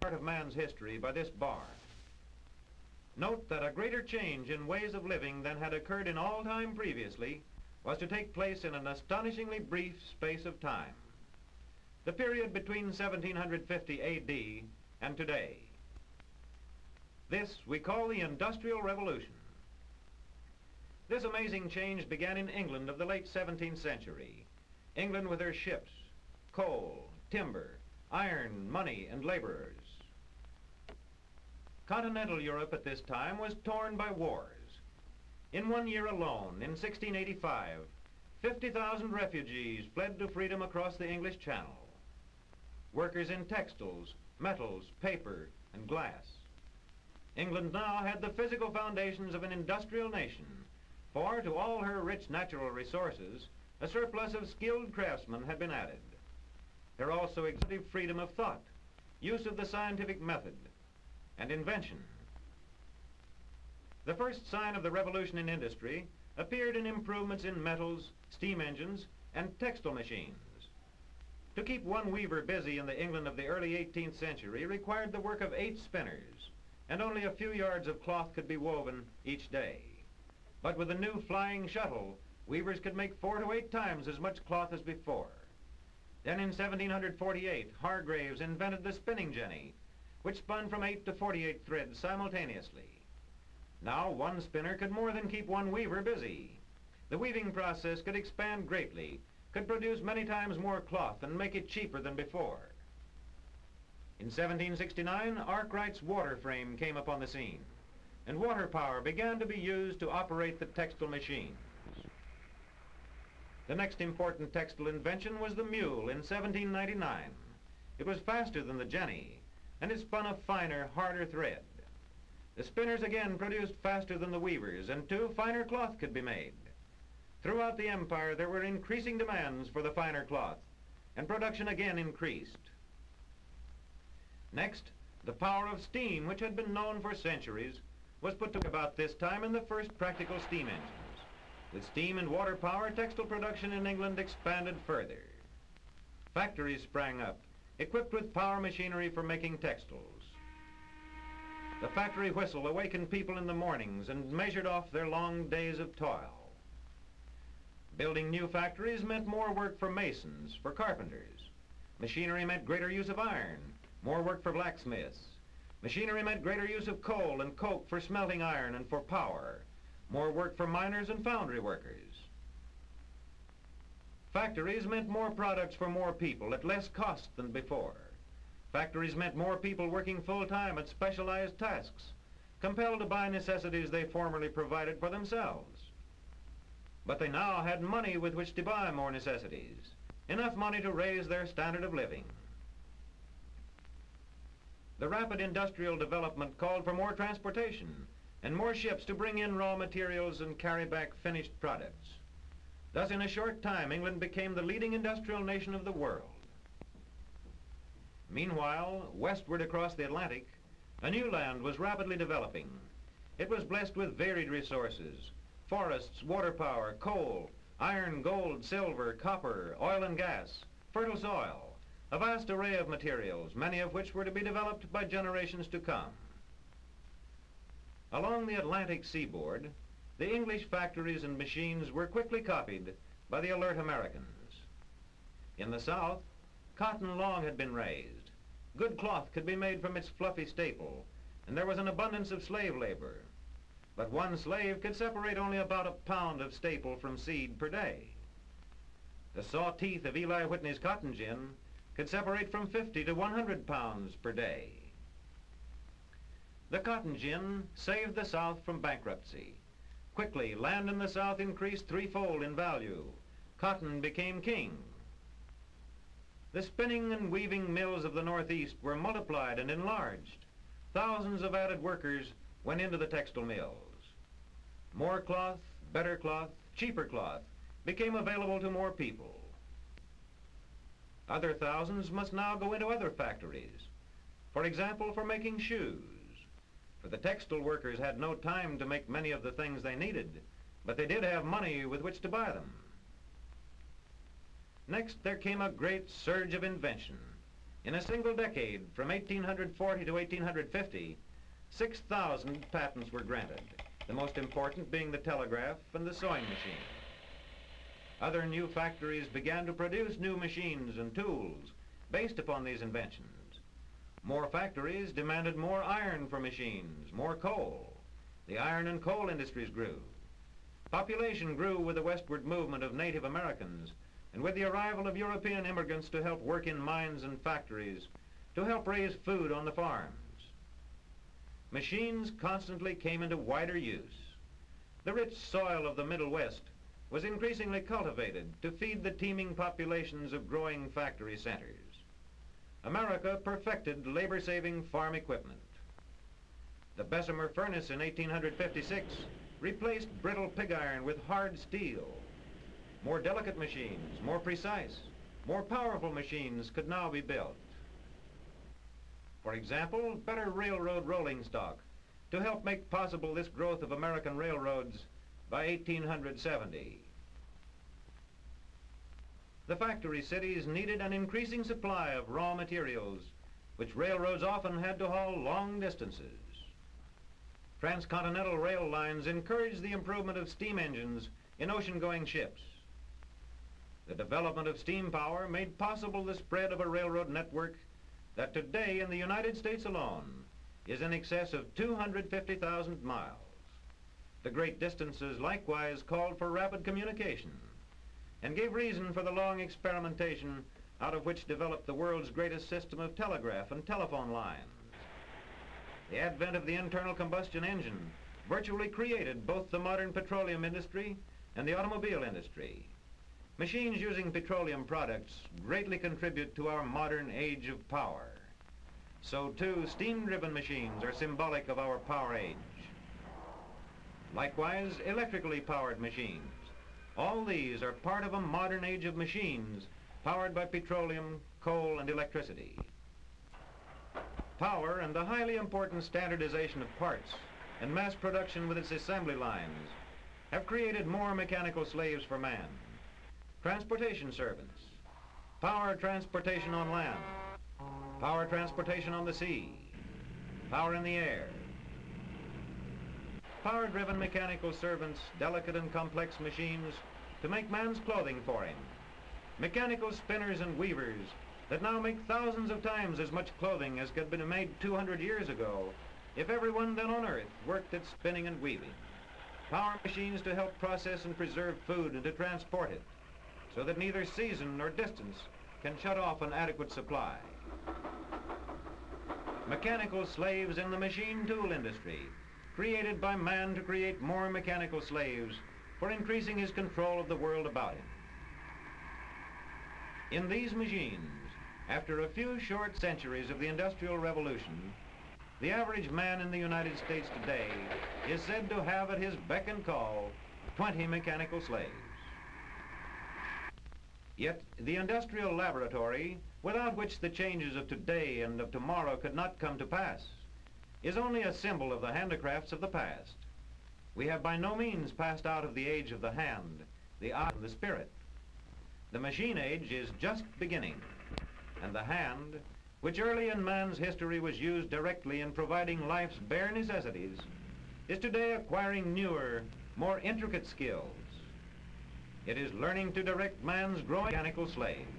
part of man's history by this bar. Note that a greater change in ways of living than had occurred in all time previously was to take place in an astonishingly brief space of time. The period between 1750 AD and today. This we call the Industrial Revolution. This amazing change began in England of the late 17th century. England with her ships, coal, timber, iron, money, and laborers. Continental Europe at this time was torn by wars. In one year alone, in 1685, 50,000 refugees fled to freedom across the English Channel. Workers in textiles, metals, paper, and glass. England now had the physical foundations of an industrial nation, for to all her rich natural resources, a surplus of skilled craftsmen had been added. There also existed freedom of thought, use of the scientific method, and invention. The first sign of the revolution in industry appeared in improvements in metals, steam engines, and textile machines. To keep one weaver busy in the England of the early 18th century required the work of eight spinners, and only a few yards of cloth could be woven each day. But with the new flying shuttle, weavers could make four to eight times as much cloth as before. Then in 1748, Hargreaves invented the spinning jenny, which spun from 8 to 48 threads simultaneously. Now one spinner could more than keep one weaver busy. The weaving process could expand greatly, could produce many times more cloth and make it cheaper than before. In 1769, Arkwright's water frame came upon the scene, and water power began to be used to operate the textile machines. The next important textile invention was the mule in 1799. It was faster than the jenny, and it spun a finer, harder thread. The spinners again produced faster than the weavers, and two finer cloth could be made. Throughout the empire there were increasing demands for the finer cloth, and production again increased. Next, the power of steam, which had been known for centuries, was put to about this time in the first practical steam engines. With steam and water power, textile production in England expanded further. Factories sprang up, equipped with power machinery for making textiles. The factory whistle awakened people in the mornings and measured off their long days of toil. Building new factories meant more work for masons, for carpenters. Machinery meant greater use of iron, more work for blacksmiths. Machinery meant greater use of coal and coke for smelting iron and for power, more work for miners and foundry workers. Factories meant more products for more people at less cost than before. Factories meant more people working full-time at specialized tasks, compelled to buy necessities they formerly provided for themselves. But they now had money with which to buy more necessities, enough money to raise their standard of living. The rapid industrial development called for more transportation and more ships to bring in raw materials and carry back finished products. Thus, in a short time, England became the leading industrial nation of the world. Meanwhile, westward across the Atlantic, a new land was rapidly developing. It was blessed with varied resources, forests, water power, coal, iron, gold, silver, copper, oil and gas, fertile soil, a vast array of materials, many of which were to be developed by generations to come. Along the Atlantic seaboard, the English factories and machines were quickly copied by the alert Americans. In the South, cotton long had been raised. Good cloth could be made from its fluffy staple, and there was an abundance of slave labor. But one slave could separate only about a pound of staple from seed per day. The saw teeth of Eli Whitney's cotton gin could separate from 50 to 100 pounds per day. The cotton gin saved the South from bankruptcy. Quickly, land in the South increased threefold in value. Cotton became king. The spinning and weaving mills of the Northeast were multiplied and enlarged. Thousands of added workers went into the textile mills. More cloth, better cloth, cheaper cloth became available to more people. Other thousands must now go into other factories. For example, for making shoes for the textile workers had no time to make many of the things they needed, but they did have money with which to buy them. Next, there came a great surge of invention. In a single decade, from 1840 to 1850, 6,000 patents were granted, the most important being the telegraph and the sewing machine. Other new factories began to produce new machines and tools based upon these inventions. More factories demanded more iron for machines, more coal. The iron and coal industries grew. Population grew with the westward movement of Native Americans and with the arrival of European immigrants to help work in mines and factories, to help raise food on the farms. Machines constantly came into wider use. The rich soil of the Middle West was increasingly cultivated to feed the teeming populations of growing factory centers. America perfected labor-saving farm equipment. The Bessemer furnace in 1856 replaced brittle pig iron with hard steel more delicate machines, more precise, more powerful machines could now be built. For example, better railroad rolling stock to help make possible this growth of American railroads by 1870. The factory cities needed an increasing supply of raw materials, which railroads often had to haul long distances. Transcontinental rail lines encouraged the improvement of steam engines in ocean-going ships. The development of steam power made possible the spread of a railroad network that today in the United States alone is in excess of 250,000 miles. The great distances likewise called for rapid communication and gave reason for the long experimentation out of which developed the world's greatest system of telegraph and telephone lines. The advent of the internal combustion engine virtually created both the modern petroleum industry and the automobile industry. Machines using petroleum products greatly contribute to our modern age of power. So too, steam-driven machines are symbolic of our power age. Likewise, electrically powered machines. All these are part of a modern age of machines powered by petroleum, coal, and electricity. Power and the highly important standardization of parts and mass production with its assembly lines have created more mechanical slaves for man. Transportation servants, power transportation on land, power transportation on the sea, power in the air, power-driven mechanical servants, delicate and complex machines to make man's clothing for him, mechanical spinners and weavers that now make thousands of times as much clothing as could have been made 200 years ago if everyone then on earth worked at spinning and weaving. Power machines to help process and preserve food and to transport it so that neither season nor distance can shut off an adequate supply. Mechanical slaves in the machine tool industry, created by man to create more mechanical slaves for increasing his control of the world about him. In these machines, after a few short centuries of the Industrial Revolution, the average man in the United States today is said to have at his beck and call 20 mechanical slaves. Yet the industrial laboratory, without which the changes of today and of tomorrow could not come to pass, is only a symbol of the handicrafts of the past. We have by no means passed out of the age of the hand, the art, the spirit. The machine age is just beginning, and the hand, which early in man's history was used directly in providing life's bare necessities, is today acquiring newer, more intricate skills. It is learning to direct man's growing mechanical slaves.